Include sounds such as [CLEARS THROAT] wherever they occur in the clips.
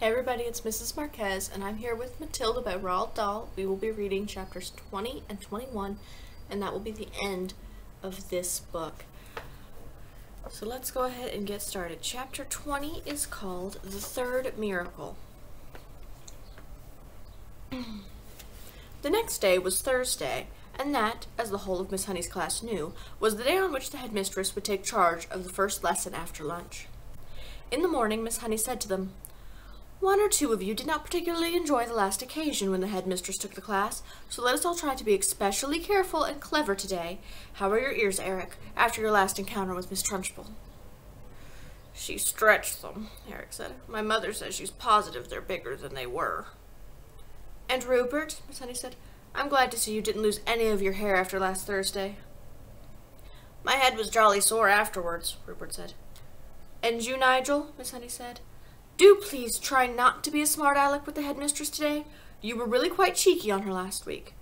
Hey everybody, it's Mrs. Marquez, and I'm here with Matilda by Roald Dahl. We will be reading chapters 20 and 21, and that will be the end of this book. So let's go ahead and get started. Chapter 20 is called The Third Miracle. [CLEARS THROAT] the next day was Thursday, and that, as the whole of Miss Honey's class knew, was the day on which the headmistress would take charge of the first lesson after lunch. In the morning, Miss Honey said to them, one or two of you did not particularly enjoy the last occasion when the headmistress took the class, so let us all try to be especially careful and clever today. How are your ears, Eric, after your last encounter with Miss Trunchbull? She stretched them, Eric said. My mother says she's positive they're bigger than they were. And Rupert, Miss Honey said, I'm glad to see you didn't lose any of your hair after last Thursday. My head was jolly sore afterwards, Rupert said. And you, Nigel, Miss Honey said. Do please try not to be a smart aleck with the headmistress today. You were really quite cheeky on her last week.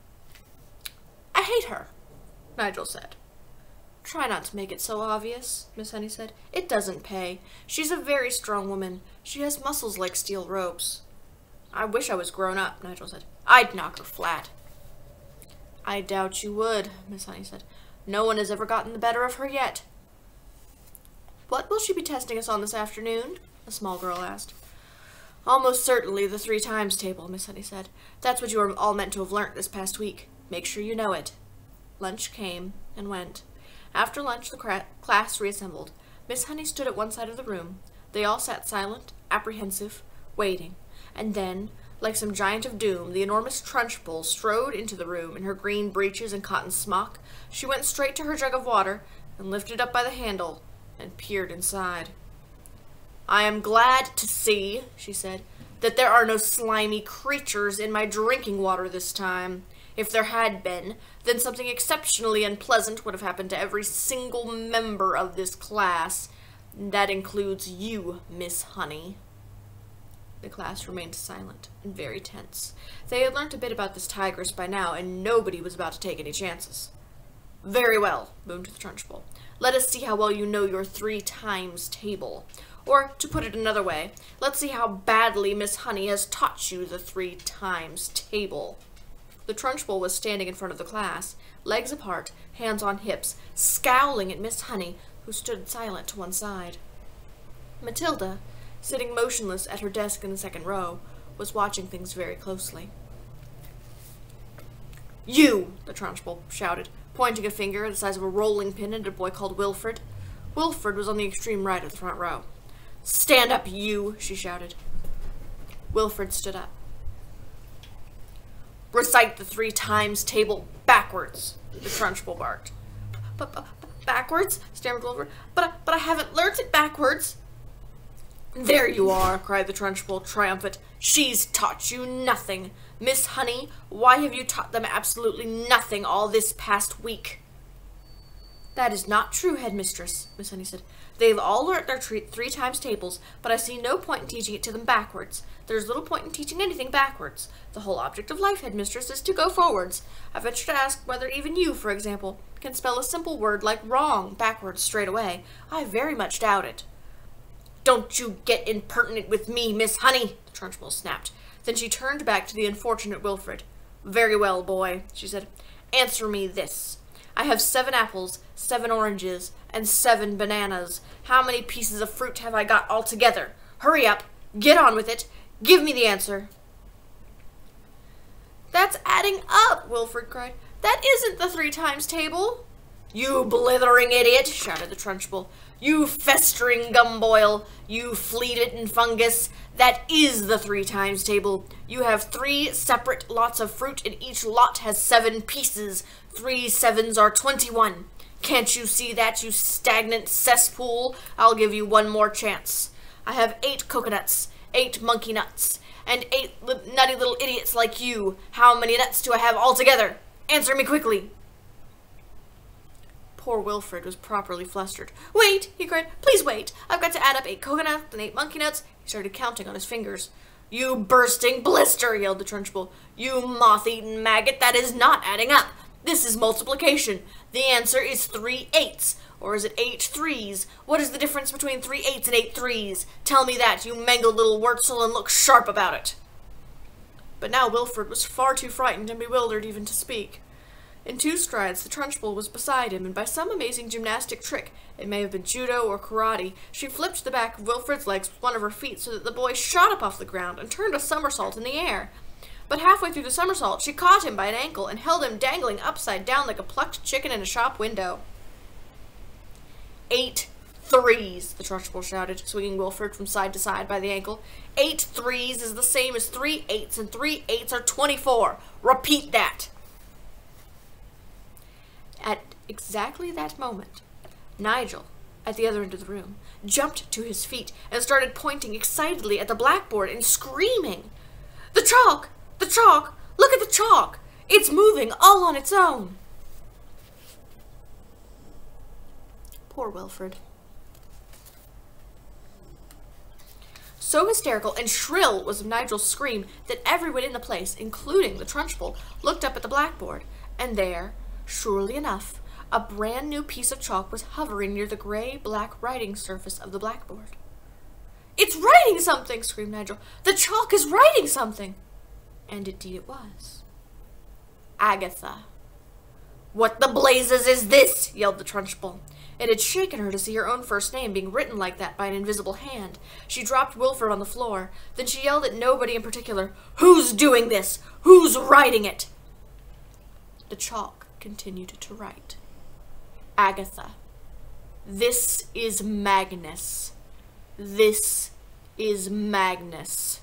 I hate her, Nigel said. Try not to make it so obvious, Miss Honey said. It doesn't pay. She's a very strong woman. She has muscles like steel ropes. I wish I was grown up, Nigel said. I'd knock her flat. I doubt you would, Miss Honey said. No one has ever gotten the better of her yet. What will she be testing us on this afternoon? a small girl asked. Almost certainly the three times table, Miss Honey said. That's what you are all meant to have learnt this past week. Make sure you know it. Lunch came and went. After lunch, the class reassembled. Miss Honey stood at one side of the room. They all sat silent, apprehensive, waiting. And then, like some giant of doom, the enormous Trunchbull strode into the room in her green breeches and cotton smock. She went straight to her jug of water and lifted up by the handle and peered inside. I am glad to see, she said, that there are no slimy creatures in my drinking water this time. If there had been, then something exceptionally unpleasant would have happened to every single member of this class. That includes you, Miss Honey. The class remained silent and very tense. They had learnt a bit about this tigress by now, and nobody was about to take any chances. Very well, boomed the Trunchbull. Let us see how well you know your three times table. Or, to put it another way, let's see how badly Miss Honey has taught you the three times table. The Trunchbull was standing in front of the class, legs apart, hands on hips, scowling at Miss Honey, who stood silent to one side. Matilda, sitting motionless at her desk in the second row, was watching things very closely. You! the Trunchbull shouted, pointing a finger the size of a rolling pin at a boy called Wilfred. Wilfred was on the extreme right of the front row. Stand up, you, she shouted. Wilfred stood up. Recite the three times table backwards, the Trunchbull barked. But, but, backwards? stammered Wilfred. But, but I haven't learnt it backwards. There you are, cried the Trunchbull, triumphant. She's taught you nothing. Miss Honey, why have you taught them absolutely nothing all this past week? That is not true, headmistress, Miss Honey said. They've all learnt their three times tables, but I see no point in teaching it to them backwards. There's little point in teaching anything backwards. The whole object of life, headmistress, is to go forwards. I venture to ask whether even you, for example, can spell a simple word like wrong backwards straight away. I very much doubt it. Don't you get impertinent with me, Miss Honey, the Trunchbull snapped. Then she turned back to the unfortunate Wilfred. Very well, boy, she said. Answer me this. I have seven apples, seven oranges, and seven bananas. How many pieces of fruit have I got altogether? Hurry up. Get on with it. Give me the answer. That's adding up, Wilfred cried. That isn't the three times table. You blithering idiot, shouted the Trunchbull. You festering gumboil, you flea-bitten fungus. That is the three times table. You have three separate lots of fruit, and each lot has seven pieces. Three sevens are twenty-one. Can't you see that, you stagnant cesspool? I'll give you one more chance. I have eight coconuts, eight monkey nuts, and eight li nutty little idiots like you. How many nuts do I have altogether? Answer me quickly. Poor Wilfred was properly flustered. Wait, he cried. Please wait. I've got to add up eight coconuts and eight monkey nuts. He started counting on his fingers. You bursting blister, yelled the Trunchbull. You moth-eaten maggot, that is not adding up. This is multiplication. The answer is three eights. Or is it eight threes? What is the difference between three eights and eight threes? Tell me that, you mangled little wurzel, and look sharp about it. But now Wilfred was far too frightened and bewildered even to speak. In two strides, the Trunchbull was beside him, and by some amazing gymnastic trick, it may have been judo or karate, she flipped the back of Wilfred's legs with one of her feet so that the boy shot up off the ground and turned a somersault in the air. But halfway through the somersault, she caught him by an ankle and held him dangling upside down like a plucked chicken in a shop window. Eight threes, the Trunchbull shouted, swinging Wilfred from side to side by the ankle. Eight threes is the same as three eights, and three eights are twenty-four. Repeat that. At exactly that moment, Nigel, at the other end of the room, jumped to his feet and started pointing excitedly at the blackboard and screaming, The chalk! The chalk! Look at the chalk! It's moving all on its own! Poor Wilfred. So hysterical and shrill was Nigel's scream that everyone in the place, including the Trunchbull, looked up at the blackboard, and there, surely enough, a brand new piece of chalk was hovering near the gray-black writing surface of the blackboard. It's writing something! screamed Nigel. The chalk is writing something! And indeed it was. Agatha. What the blazes is this? yelled the Trunchbull. It had shaken her to see her own first name being written like that by an invisible hand. She dropped Wilfred on the floor. Then she yelled at nobody in particular. Who's doing this? Who's writing it? The chalk continued to write. Agatha. This is Magnus. This is Magnus.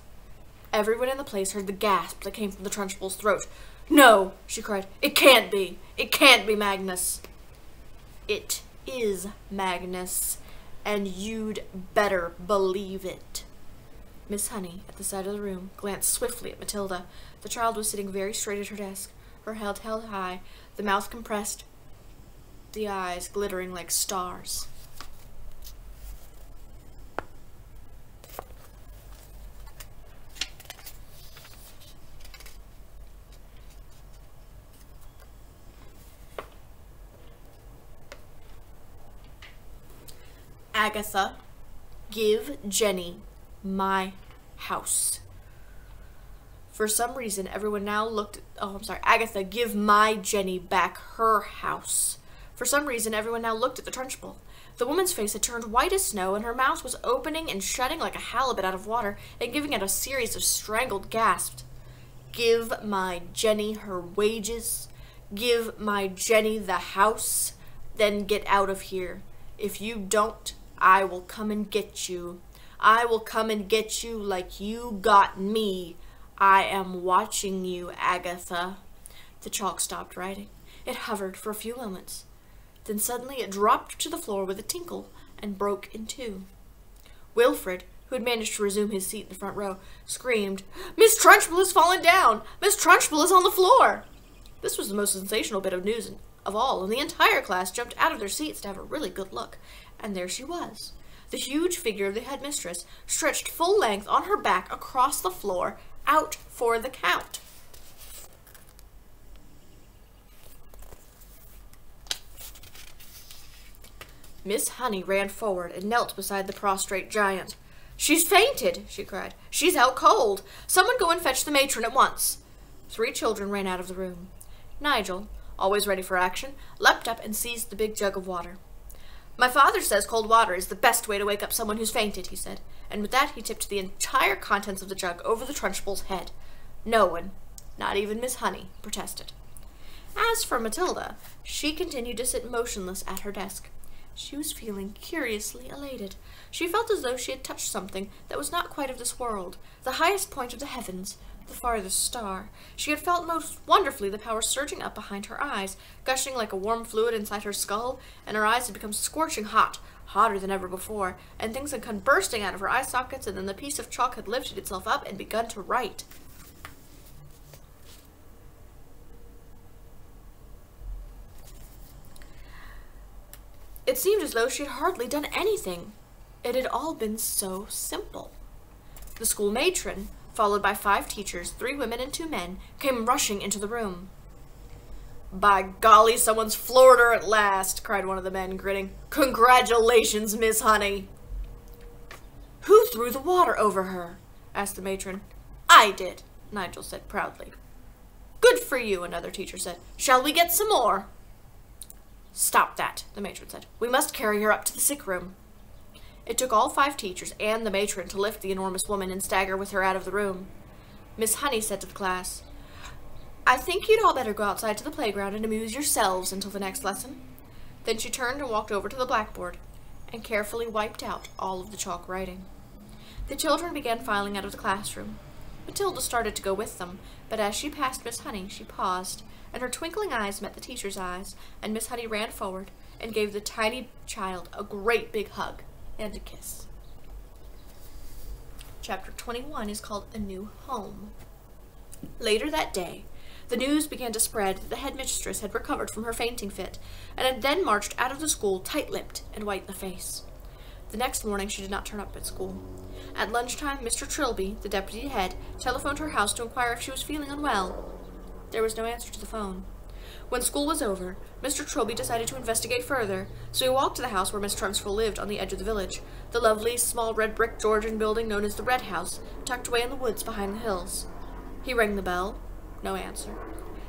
Everyone in the place heard the gasp that came from the Trunchbull's throat. No, she cried. It can't be. It can't be Magnus. It is Magnus, and you'd better believe it. Miss Honey, at the side of the room, glanced swiftly at Matilda. The child was sitting very straight at her desk, her head held high, the mouth compressed, the eyes glittering like stars. Agatha, give Jenny my house. For some reason, everyone now looked. Oh, I'm sorry. Agatha, give my Jenny back her house. For some reason, everyone now looked at the Trunchbull. The woman's face had turned white as snow, and her mouth was opening and shutting like a halibut out of water, and giving out a series of strangled gasps. Give my Jenny her wages. Give my Jenny the house. Then get out of here. If you don't, I will come and get you. I will come and get you like you got me. I am watching you, Agatha. The chalk stopped writing. It hovered for a few moments. Then suddenly it dropped to the floor with a tinkle and broke in two. Wilfred, who had managed to resume his seat in the front row, screamed, Miss Trunchbull has fallen down! Miss Trunchbull is on the floor! This was the most sensational bit of news of all, and the entire class jumped out of their seats to have a really good look. And there she was. The huge figure of the headmistress, stretched full length on her back across the floor, out for the count. Miss Honey ran forward and knelt beside the prostrate giant. She's fainted, she cried. She's out cold. Someone go and fetch the matron at once. Three children ran out of the room. Nigel, always ready for action, leapt up and seized the big jug of water. My father says cold water is the best way to wake up someone who's fainted, he said, and with that he tipped the entire contents of the jug over the Trunchbull's head. No one, not even Miss Honey, protested. As for Matilda, she continued to sit motionless at her desk. She was feeling curiously elated. She felt as though she had touched something that was not quite of this world, the highest point of the heavens, the farthest star. She had felt most wonderfully the power surging up behind her eyes, gushing like a warm fluid inside her skull, and her eyes had become scorching hot, hotter than ever before, and things had come bursting out of her eye sockets, and then the piece of chalk had lifted itself up and begun to write. It seemed as though she had hardly done anything. It had all been so simple. The school matron, followed by five teachers, three women and two men, came rushing into the room. By golly, someone's floored her at last, cried one of the men, grinning. Congratulations, Miss Honey. Who threw the water over her? asked the matron. I did, Nigel said proudly. Good for you, another teacher said. Shall we get some more? Stop that, the matron said. We must carry her up to the sick room. It took all five teachers and the matron to lift the enormous woman and stagger with her out of the room. Miss Honey said to the class, I think you'd all better go outside to the playground and amuse yourselves until the next lesson. Then she turned and walked over to the blackboard and carefully wiped out all of the chalk writing. The children began filing out of the classroom. Matilda started to go with them, but as she passed Miss Honey, she paused, and her twinkling eyes met the teacher's eyes, and Miss Honey ran forward and gave the tiny child a great big hug and a kiss. Chapter 21 is called A New Home. Later that day, the news began to spread that the headmistress had recovered from her fainting fit, and had then marched out of the school tight-lipped and white in the face. The next morning she did not turn up at school. At lunchtime, Mr. Trilby, the deputy head, telephoned her house to inquire if she was feeling unwell. There was no answer to the phone. When school was over, Mr. Trilby decided to investigate further, so he walked to the house where Miss Trunchbull lived on the edge of the village, the lovely, small red brick Georgian building known as the Red House, tucked away in the woods behind the hills. He rang the bell. No answer.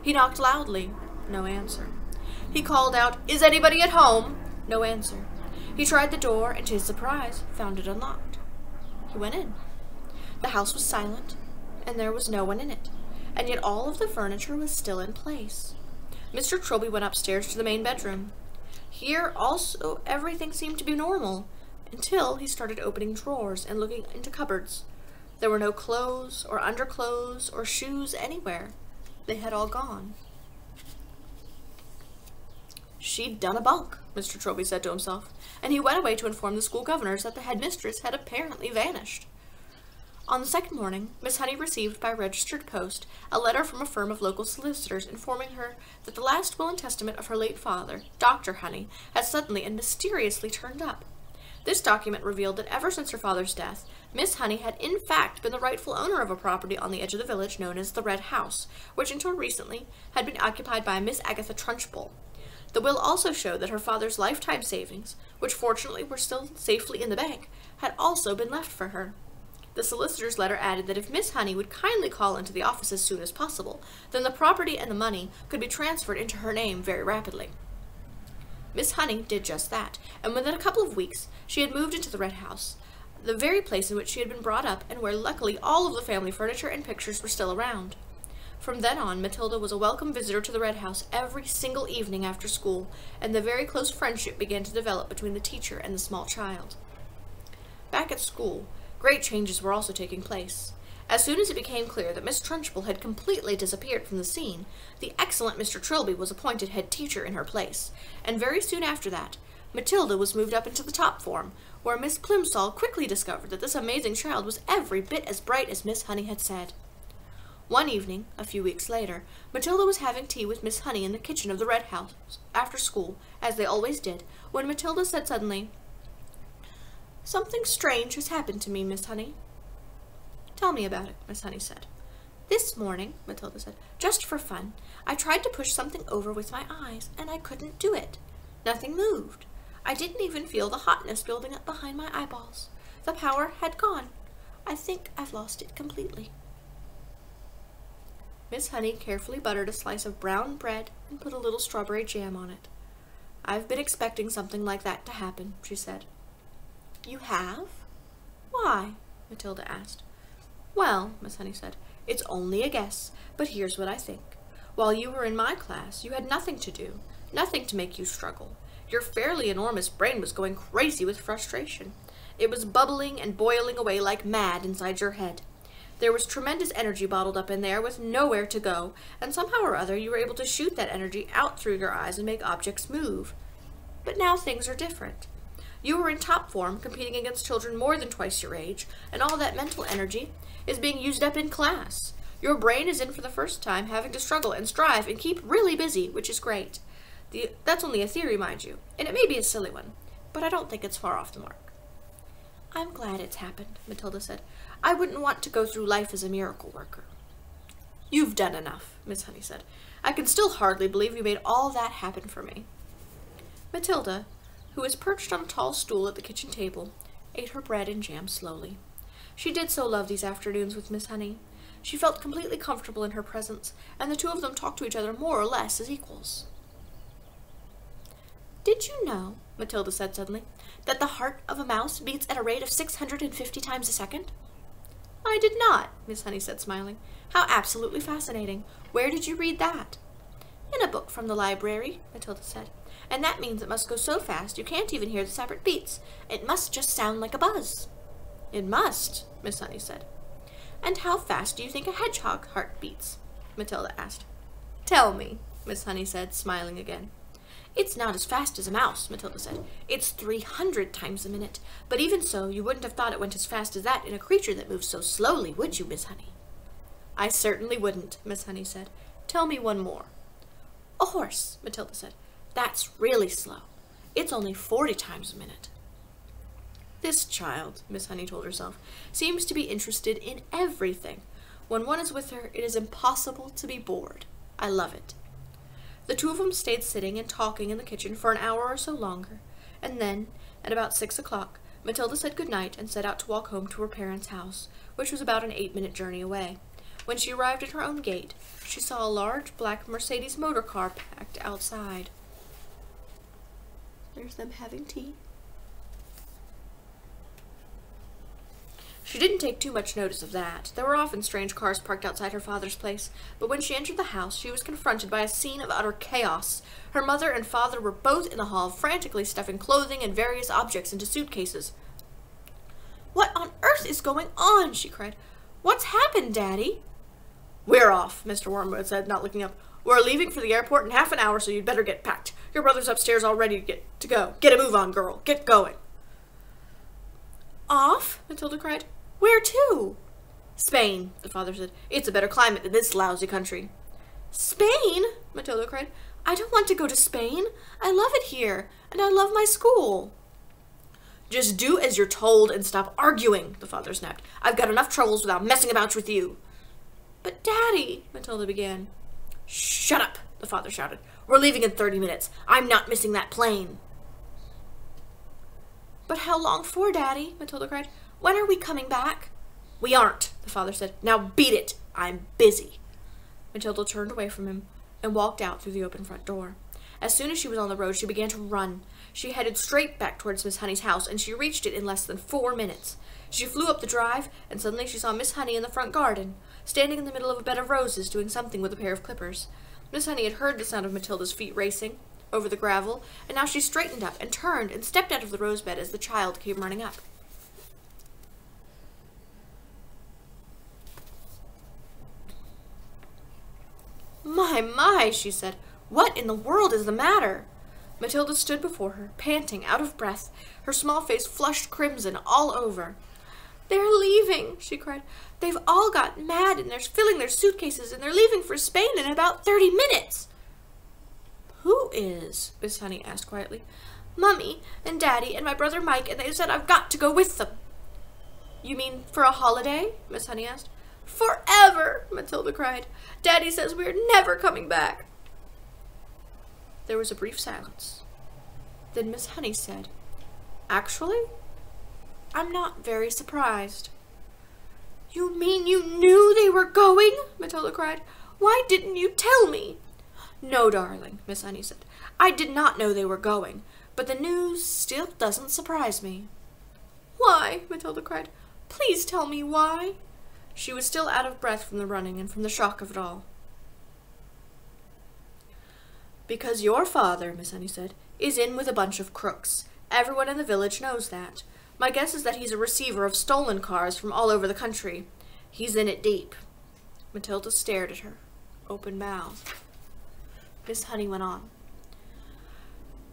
He knocked loudly. No answer. He called out, Is anybody at home? No answer. He tried the door, and to his surprise, found it unlocked. He went in. The house was silent, and there was no one in it, and yet all of the furniture was still in place. Mr. Trilby went upstairs to the main bedroom. Here also everything seemed to be normal, until he started opening drawers and looking into cupboards. There were no clothes or underclothes or shoes anywhere. They had all gone. She'd done a bunk, Mr. Trilby said to himself, and he went away to inform the school governors that the headmistress had apparently vanished. On the second morning, Miss Honey received by registered post a letter from a firm of local solicitors informing her that the last will and testament of her late father, Dr. Honey, had suddenly and mysteriously turned up. This document revealed that ever since her father's death, Miss Honey had in fact been the rightful owner of a property on the edge of the village known as the Red House, which until recently had been occupied by Miss Agatha Trunchbull. The will also showed that her father's lifetime savings, which fortunately were still safely in the bank, had also been left for her. The solicitor's letter added that if Miss Honey would kindly call into the office as soon as possible, then the property and the money could be transferred into her name very rapidly. Miss Honey did just that, and within a couple of weeks she had moved into the Red House, the very place in which she had been brought up and where luckily all of the family furniture and pictures were still around. From then on, Matilda was a welcome visitor to the Red House every single evening after school, and the very close friendship began to develop between the teacher and the small child. Back at school, Great changes were also taking place. As soon as it became clear that Miss Trunchbull had completely disappeared from the scene, the excellent Mr. Trilby was appointed head teacher in her place, and very soon after that, Matilda was moved up into the top form, where Miss Plimsoll quickly discovered that this amazing child was every bit as bright as Miss Honey had said. One evening, a few weeks later, Matilda was having tea with Miss Honey in the kitchen of the Red House after school, as they always did, when Matilda said suddenly, Something strange has happened to me, Miss Honey. Tell me about it, Miss Honey said. This morning, Matilda said, just for fun, I tried to push something over with my eyes, and I couldn't do it. Nothing moved. I didn't even feel the hotness building up behind my eyeballs. The power had gone. I think I've lost it completely. Miss Honey carefully buttered a slice of brown bread and put a little strawberry jam on it. I've been expecting something like that to happen, she said. You have? Why? Matilda asked. Well, Miss Honey said, it's only a guess, but here's what I think. While you were in my class, you had nothing to do, nothing to make you struggle. Your fairly enormous brain was going crazy with frustration. It was bubbling and boiling away like mad inside your head. There was tremendous energy bottled up in there with nowhere to go, and somehow or other you were able to shoot that energy out through your eyes and make objects move. But now things are different. You are in top form, competing against children more than twice your age, and all that mental energy is being used up in class. Your brain is in for the first time, having to struggle and strive and keep really busy, which is great. The, that's only a theory, mind you, and it may be a silly one, but I don't think it's far off the mark. I'm glad it's happened, Matilda said. I wouldn't want to go through life as a miracle worker. You've done enough, Miss Honey said. I can still hardly believe you made all that happen for me. Matilda, who was perched on a tall stool at the kitchen table, ate her bread and jam slowly. She did so love these afternoons with Miss Honey. She felt completely comfortable in her presence, and the two of them talked to each other more or less as equals. Did you know, Matilda said suddenly, that the heart of a mouse beats at a rate of 650 times a second? I did not, Miss Honey said, smiling. How absolutely fascinating. Where did you read that? In a book from the library, Matilda said. And that means it must go so fast you can't even hear the separate beats. It must just sound like a buzz. It must, Miss Honey said. And how fast do you think a hedgehog heart beats? Matilda asked. Tell me, Miss Honey said, smiling again. It's not as fast as a mouse, Matilda said. It's three hundred times a minute. But even so, you wouldn't have thought it went as fast as that in a creature that moves so slowly, would you, Miss Honey? I certainly wouldn't, Miss Honey said. Tell me one more. A horse, Matilda said. That's really slow. It's only forty times a minute. This child, Miss Honey told herself, seems to be interested in everything. When one is with her, it is impossible to be bored. I love it. The two of them stayed sitting and talking in the kitchen for an hour or so longer, and then, at about six o'clock, Matilda said good night and set out to walk home to her parents' house, which was about an eight-minute journey away. When she arrived at her own gate, she saw a large black Mercedes motor car packed outside. There's them having tea. She didn't take too much notice of that. There were often strange cars parked outside her father's place, but when she entered the house, she was confronted by a scene of utter chaos. Her mother and father were both in the hall, frantically stuffing clothing and various objects into suitcases. What on earth is going on? she cried. What's happened, Daddy? We're off, Mr. Wormwood said, not looking up. We're leaving for the airport in half an hour, so you'd better get packed. Your brother's upstairs all ready to get to go. Get a move on, girl. Get going. Off? Matilda cried. Where to? Spain, the father said. It's a better climate than this lousy country. Spain? Matilda cried. I don't want to go to Spain. I love it here, and I love my school. Just do as you're told and stop arguing, the father snapped. I've got enough troubles without messing about with you. But, Daddy, Matilda began. Shut up, the father shouted. We're leaving in thirty minutes. I'm not missing that plane. But how long for, Daddy? Matilda cried. When are we coming back? We aren't, the father said. Now beat it. I'm busy. Matilda turned away from him and walked out through the open front door. As soon as she was on the road, she began to run. She headed straight back towards Miss Honey's house, and she reached it in less than four minutes. She flew up the drive, and suddenly she saw Miss Honey in the front garden, standing in the middle of a bed of roses, doing something with a pair of clippers. Miss Honey had heard the sound of Matilda's feet racing over the gravel, and now she straightened up and turned and stepped out of the rose bed as the child came running up. My, my, she said. What in the world is the matter? Matilda stood before her, panting, out of breath, her small face flushed crimson all over. They're leaving, she cried. They've all got mad and they're filling their suitcases and they're leaving for Spain in about thirty minutes. Who is? Miss Honey asked quietly. Mummy and Daddy and my brother Mike, and they said I've got to go with them. You mean for a holiday? Miss Honey asked. Forever, Matilda cried. Daddy says we're never coming back. There was a brief silence. Then Miss Honey said, Actually, I'm not very surprised. You mean you knew they were going? Matilda cried. Why didn't you tell me? No, darling, Miss Honey said. I did not know they were going, but the news still doesn't surprise me. Why? Matilda cried. Please tell me why. She was still out of breath from the running and from the shock of it all. Because your father, Miss Honey said, is in with a bunch of crooks. Everyone in the village knows that. My guess is that he's a receiver of stolen cars from all over the country. He's in it deep. Matilda stared at her, open mouthed. Miss Honey went on.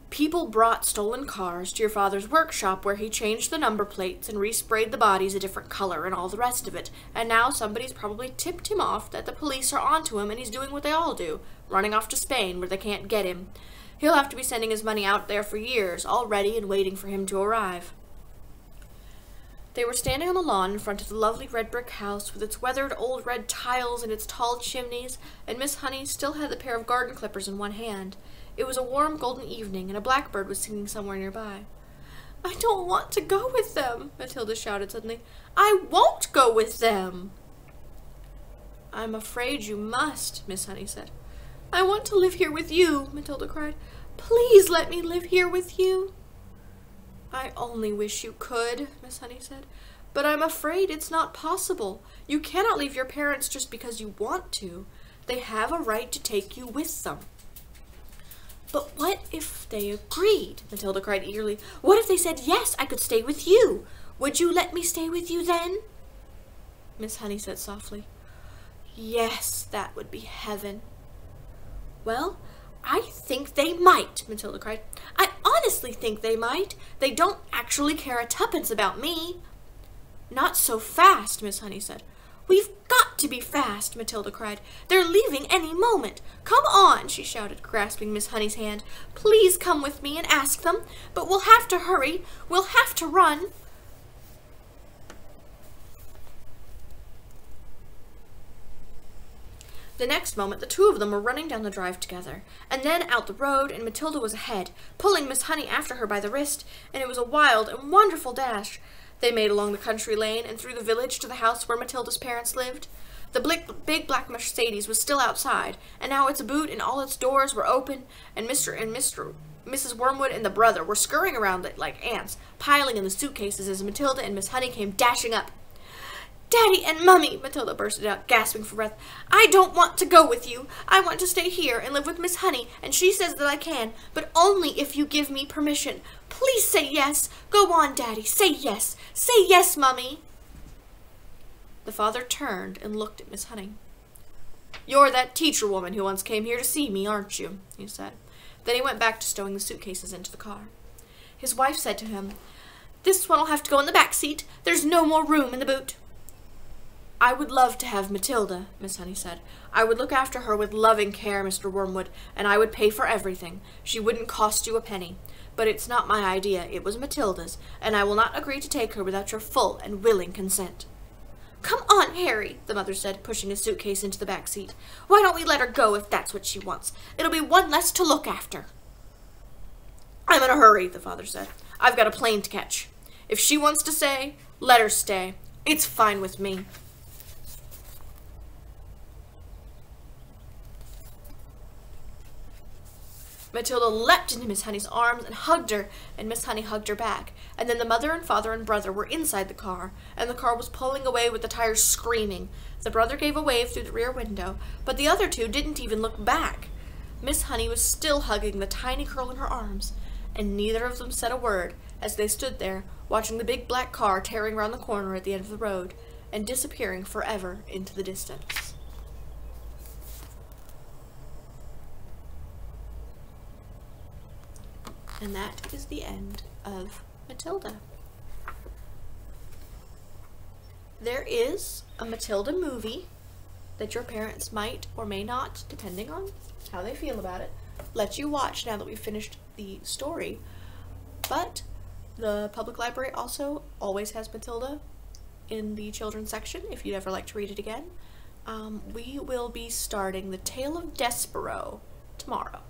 People brought stolen cars to your father's workshop where he changed the number plates and resprayed the bodies a different color and all the rest of it. And now somebody's probably tipped him off that the police are onto him and he's doing what they all do, running off to Spain where they can't get him. He'll have to be sending his money out there for years, all ready and waiting for him to arrive. They were standing on the lawn in front of the lovely red brick house with its weathered old red tiles and its tall chimneys, and Miss Honey still had the pair of garden clippers in one hand. It was a warm golden evening, and a blackbird was singing somewhere nearby. I don't want to go with them, Matilda shouted suddenly. I won't go with them. I'm afraid you must, Miss Honey said. I want to live here with you, Matilda cried. Please let me live here with you. I only wish you could, Miss Honey said, but I'm afraid it's not possible. You cannot leave your parents just because you want to. They have a right to take you with them. But what if they agreed? Matilda cried eagerly. What if they said, yes, I could stay with you? Would you let me stay with you then? Miss Honey said softly, Yes, that would be heaven. Well, I think they might, Matilda cried. I honestly think they might. They don't actually care a tuppence about me. Not so fast, Miss Honey said. We've got to be fast, Matilda cried. They're leaving any moment. Come on, she shouted, grasping Miss Honey's hand. Please come with me and ask them. But we'll have to hurry. We'll have to run. The next moment, the two of them were running down the drive together, and then out the road, and Matilda was ahead, pulling Miss Honey after her by the wrist, and it was a wild and wonderful dash. They made along the country lane and through the village to the house where Matilda's parents lived. The big black Mercedes was still outside, and now its boot and all its doors were open, and Mr. and Mr. Mrs. Wormwood and the brother were scurrying around it like ants, piling in the suitcases as Matilda and Miss Honey came dashing up. Daddy and Mummy, Matilda bursted out, gasping for breath. I don't want to go with you. I want to stay here and live with Miss Honey, and she says that I can, but only if you give me permission. Please say yes. Go on, Daddy. Say yes. Say yes, Mummy. The father turned and looked at Miss Honey. You're that teacher woman who once came here to see me, aren't you? he said. Then he went back to stowing the suitcases into the car. His wife said to him, This one'll have to go in the back seat. There's no more room in the boot. I would love to have Matilda, Miss Honey said. I would look after her with loving care, Mr. Wormwood, and I would pay for everything. She wouldn't cost you a penny. But it's not my idea, it was Matilda's, and I will not agree to take her without your full and willing consent. Come on, Harry, the mother said, pushing a suitcase into the back seat. Why don't we let her go if that's what she wants? It'll be one less to look after. I'm in a hurry, the father said. I've got a plane to catch. If she wants to stay, let her stay. It's fine with me. Matilda leapt into Miss Honey's arms and hugged her, and Miss Honey hugged her back. And then the mother and father and brother were inside the car, and the car was pulling away with the tires screaming. The brother gave a wave through the rear window, but the other two didn't even look back. Miss Honey was still hugging the tiny girl in her arms, and neither of them said a word as they stood there, watching the big black car tearing round the corner at the end of the road and disappearing forever into the distance. And that is the end of Matilda. There is a Matilda movie that your parents might or may not, depending on how they feel about it, let you watch now that we've finished the story. But the public library also always has Matilda in the children's section if you'd ever like to read it again. Um, we will be starting The Tale of Despereaux tomorrow.